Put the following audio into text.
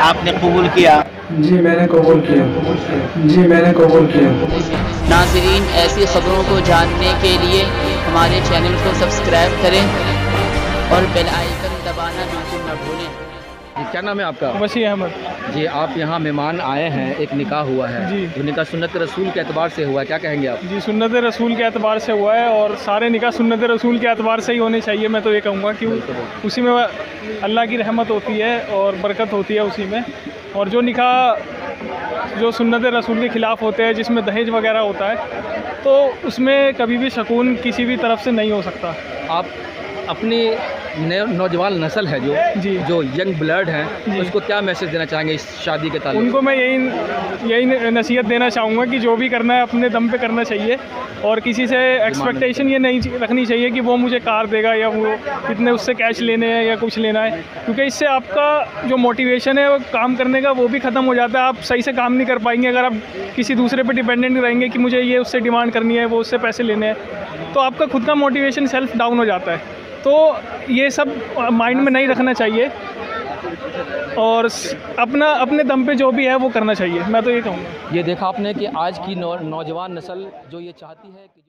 आपने कबूल किया? जी मैंने कबूल किया। जी मैंने कबूल किया। नाजरीन ऐसी खबरों को जानने के लिए हमारे चैनल को सब्सक्राइब करें और बेल आइकन दबाना बिल्कुल न भूलें। क्या नाम है आपका? वसी अहमद। जी आप यहाँ मेहमान आए हैं एक निकाह हुआ है। जी। तो निकाह सुन्नत रसूल के अतबार से हुआ है क्या कहेंगे आप? जी सुन्नत रसूल के अतबार से हुआ है और सारे निकाह सुन्नत रसूल के एतबार से ही होने चाहिए मैं तो ये कहूँगा कि उसी में अल्लाह की रहमत होती है और बरकत होती है उसी में। और जो निकाह जो सुन्नत रसूल के ख़िलाफ़ होते हैं जिसमें दहेज वगैरह होता है तो उसमें कभी भी सकून किसी भी तरफ़ से नहीं हो सकता। आप अपनी नौजवान नस्ल है जो जी। जो यंग ब्लड है उसको क्या मैसेज देना चाहेंगे इस शादी के ताल्लुक? उनको मैं यही यही नसीहत देना चाहूँगा कि जो भी करना है अपने दम पे करना चाहिए। और किसी से एक्सपेक्टेशन ये नहीं रखनी चाहिए कि वो मुझे कार देगा या वो इतने उससे कैश लेने हैं या कुछ लेना है। क्योंकि इससे आपका जो मोटिवेशन है वो काम करने का वो भी ख़त्म हो जाता है। आप सही से काम नहीं कर पाएँगे अगर आप किसी दूसरे पर डिपेंडेंट रहेंगे कि मुझे ये उससे डिमांड करनी है वो उससे पैसे लेने हैं। तो आपका खुद का मोटिवेशन सेल्फ डाउन हो जाता है। तो ये सब माइंड में नहीं रखना चाहिए। और अपना अपने दम पे जो भी है वो करना चाहिए। मैं तो ये कहूँगा। ये देखा आपने कि आज की नौ, नौजवान नस्ल जो ये चाहती है कि